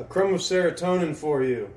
A crumb of serotonin for you.